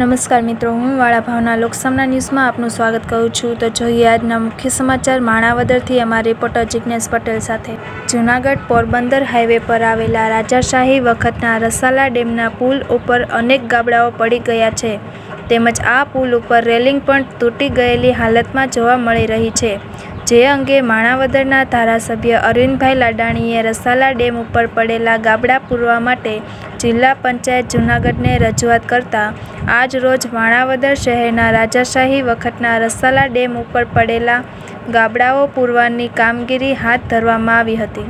નમસ્કાર મિત્રો, હું વાળા ભાવના લોકસામના ન્યૂઝમાં આપનું સ્વાગત કરું છું. તો જોઈએ આજના મુખ્ય સમાચાર માણાવદરથી અમારા રિપોર્ટર જિજ્ઞેશ પટેલ સાથે. જૂનાગઢ પોરબંદર હાઈવે પર આવેલા રાજાશાહી વખતના રસાલા ડેમના પુલ ઉપર અનેક ગાબડાઓ પડી ગયા છે. તેમજ આ પુલ ઉપર રેલિંગ પણ તૂટી ગયેલી હાલતમાં જોવા મળી રહી છે. જે અંગે માણાવદરના ધારાસભ્ય અરવિંદભાઈ લાડાણીએ રસાલા ડેમ ઉપર પડેલા ગાબડા પૂરવા માટે જિલ્લા પંચાયત જૂનાગઢને રજૂઆત કરતા આજ રોજ માણાવદર શહેરના રાજાશાહી વખતના રસાલા ડેમ ઉપર પડેલા ગાબડાઓ પૂરવાની કામગીરી હાથ ધરવામાં આવી હતી.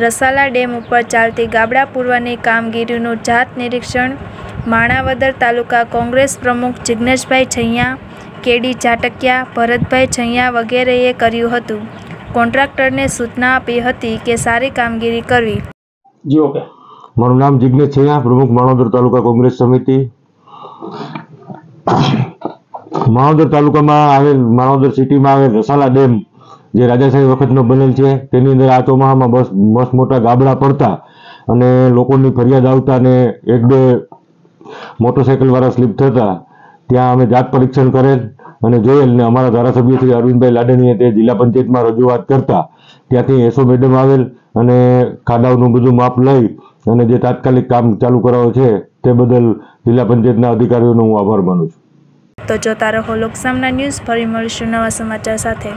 રસાલા ડેમ ઉપર ચાલતી ગાબડા પૂરવાની કામગીરીનું જાત નિરીક્ષણ માણાવદર તાલુકા કોંગ્રેસ પ્રમુખ જિજ્ઞેશભાઈ છૈયા કેડી ઝાટકિયા ભરતભાઈ છૈયા વગેરેએ કર્યું હતું. કોન્ટ્રાક્ટરને સૂચના આપી હતી કે સારી કામગીરી કરવી. જી ઓકે. મારું નામ જિજ્ઞેશ છૈયા પ્રમુખ માણાવદર તાલુકા કોંગ્રેસ સમિતિ. માણાવદર તાલુકામાં આવેલ માણાવદર સિટીમાં આવેલ રસાલા ડેમ જે રાજાશાહી વખતનો બનેલ છે તેની અંદર આ ચોમાહામાં બસ મસ્ત મોટા ગાબડા પડતા અને લોકોની ફરિયાદ આવતા અને એક બે મોટરસાઇકલવાળા સ્લીપ થતા ત્યાં અમે જાત પરીક્ષણ કરેલ અને જોયેલ ને અમારા ધારાસભ્ય શ્રી અરવિંદભાઈ લાડણીએ તે જિલ્લા પંચાયતમાં રજૂઆત કરતા ત્યાંથી એસો મેડમ આવેલ અને ખાડાઓનું બધું માપ લઈ અને જે તાત્કાલિક કામ ચાલુ કરાવ્યો છે તે બદલ જિલ્લા પંચાયતના અધિકારીઓનો હું આભાર માનું છું. તો જોતા રહો લોકસામના ન્યૂઝ, ફરી મળીશું નવા સમાચાર સાથે.